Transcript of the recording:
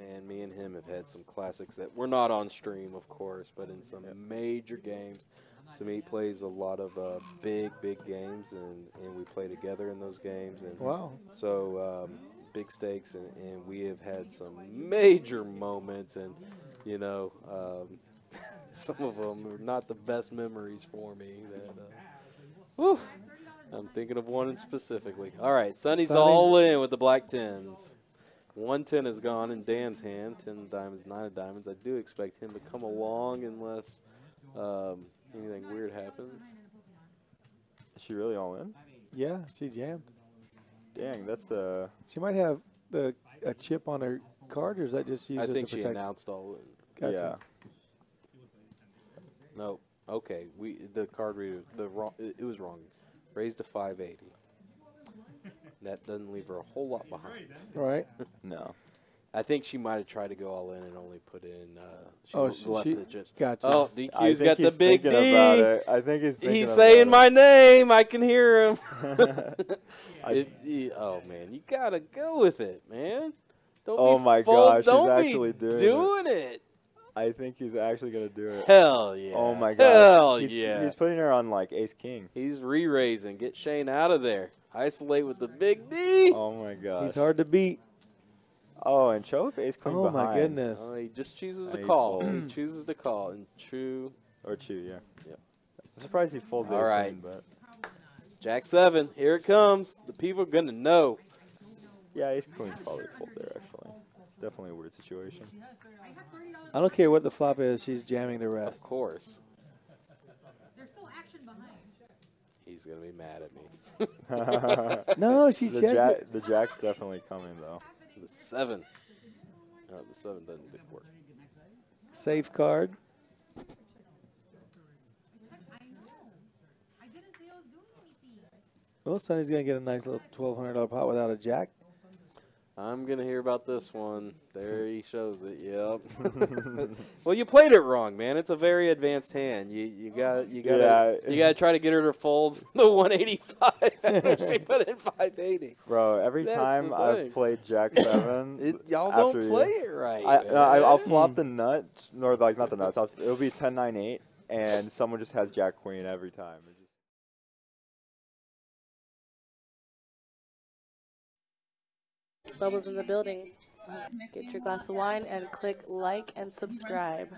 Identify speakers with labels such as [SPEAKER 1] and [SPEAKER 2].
[SPEAKER 1] Man, me and him have had some classics that we're not on stream, of course, but in some major games. Samit plays a lot of uh, big, big games, and, and we play together in those games. And
[SPEAKER 2] Wow.
[SPEAKER 1] So um, big stakes, and, and we have had some major moments, and you know, um, some of them are not the best memories for me. That, uh, whew, I'm thinking of one specifically. All right, Sunnie's
[SPEAKER 2] Sunnie's-
[SPEAKER 1] all in with the black tens. One ten is gone in Dan's hand. Ten diamonds, nine of diamonds. I do expect him to come along unless um, anything weird happens.
[SPEAKER 3] Is she really all in?
[SPEAKER 2] Yeah, she jammed.
[SPEAKER 3] Dang, that's uh
[SPEAKER 2] She might have the a chip on her card, or is that just used
[SPEAKER 1] I
[SPEAKER 2] as
[SPEAKER 1] think
[SPEAKER 2] a
[SPEAKER 1] she
[SPEAKER 2] protect?
[SPEAKER 1] announced all. In.
[SPEAKER 2] Gotcha.
[SPEAKER 1] No. Okay. We the card reader the wrong. It, it was wrong. Raised to 580. That doesn't leave her a whole lot behind.
[SPEAKER 2] Right.
[SPEAKER 3] no.
[SPEAKER 1] I think she might have tried to go all in and only put in. Uh, she
[SPEAKER 2] Oh, she-
[SPEAKER 1] left
[SPEAKER 2] she-
[SPEAKER 1] the chips.
[SPEAKER 2] gotcha.
[SPEAKER 1] Oh,
[SPEAKER 3] I
[SPEAKER 1] DQ's
[SPEAKER 3] think
[SPEAKER 1] got the big D.
[SPEAKER 3] about it. I think he's thinking
[SPEAKER 1] He's
[SPEAKER 3] about
[SPEAKER 1] saying
[SPEAKER 3] it.
[SPEAKER 1] my name. I can hear him.
[SPEAKER 3] I-
[SPEAKER 1] It- he- oh man, you gotta go with it, man. Don't
[SPEAKER 3] Oh
[SPEAKER 1] be
[SPEAKER 3] my
[SPEAKER 1] full-
[SPEAKER 3] gosh, he's
[SPEAKER 1] don't be
[SPEAKER 3] actually doing it.
[SPEAKER 1] doing it.
[SPEAKER 3] I think he's actually gonna do it.
[SPEAKER 1] Hell oh yeah.
[SPEAKER 3] Oh my god.
[SPEAKER 1] Hell
[SPEAKER 3] he's,
[SPEAKER 1] yeah.
[SPEAKER 3] He's putting her on like ace king.
[SPEAKER 1] He's re-raising. Get Shane out of there. Isolate with the big D.
[SPEAKER 3] Oh my god.
[SPEAKER 2] He's hard to beat.
[SPEAKER 3] Oh, and Chove ace queen
[SPEAKER 2] Oh my goodness.
[SPEAKER 1] Oh, he just chooses to call. he chooses to call. And true.
[SPEAKER 3] Or chew, yeah.
[SPEAKER 1] Yep.
[SPEAKER 3] I'm surprised he folds
[SPEAKER 1] All
[SPEAKER 3] ace
[SPEAKER 1] right.
[SPEAKER 3] queen, but
[SPEAKER 1] Jack seven. Here it comes. The people are gonna know.
[SPEAKER 3] yeah, ace queen's probably fold there actually. It's definitely a weird situation.
[SPEAKER 2] I don't care what the flop is. She's jamming the rest.
[SPEAKER 1] Of course.
[SPEAKER 4] There's still action behind.
[SPEAKER 1] He's gonna be mad at me.
[SPEAKER 2] No, she
[SPEAKER 3] the
[SPEAKER 2] checked
[SPEAKER 3] jack
[SPEAKER 2] it.
[SPEAKER 3] the jack's definitely coming though.
[SPEAKER 1] The seven. No, the seven doesn't work.
[SPEAKER 2] Safe card.
[SPEAKER 4] I know. I didn't say I was doing anything.
[SPEAKER 2] Well, Sunnie's gonna get a nice little twelve hundred dollar pot without a jack.
[SPEAKER 1] I'm gonna hear about this one. There he shows it. Yep. well, you played it wrong, man. It's a very advanced hand. You you got you got
[SPEAKER 3] Yeah.
[SPEAKER 1] you got to try to get her to fold the 185 after she put in 580.
[SPEAKER 3] Bro, every
[SPEAKER 1] That's
[SPEAKER 3] time I've played Jack seven,
[SPEAKER 1] It, y'all don't
[SPEAKER 3] you-
[SPEAKER 1] play it right.
[SPEAKER 3] I, no, I I'll flop the nuts, or like not the nuts. I'll, it'll be 10 9 8, and someone just has Jack Queen every time. It
[SPEAKER 5] Bubbles in the building. Get your glass of wine and click like and subscribe.